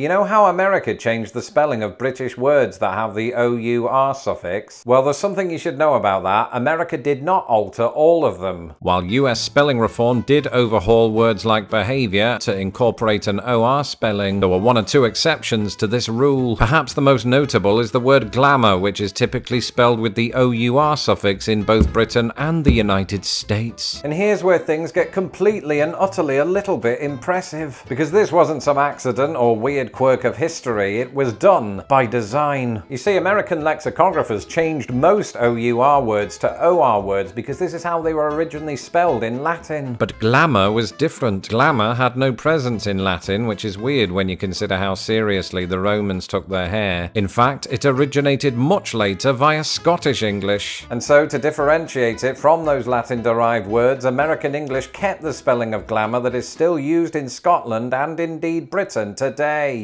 You know how America changed the spelling of British words that have the OUR suffix? Well, there's something you should know about that. America did not alter all of them. While US spelling reform did overhaul words like behavior to incorporate an OR spelling, there were one or two exceptions to this rule. Perhaps the most notable is the word glamour, which is typically spelled with the OUR suffix in both Britain and the United States. And here's where things get completely and utterly a little bit impressive. Because this wasn't some accident or weird quirk of history, it was done by design. You see, American lexicographers changed most OUR words to OR words because this is how they were originally spelled in Latin. But glamour was different. Glamour had no presence in Latin, which is weird when you consider how seriously the Romans took their hair. In fact, it originated much later via Scottish English. And so, to differentiate it from those Latin derived words, American English kept the spelling of glamour that is still used in Scotland and indeed Britain today.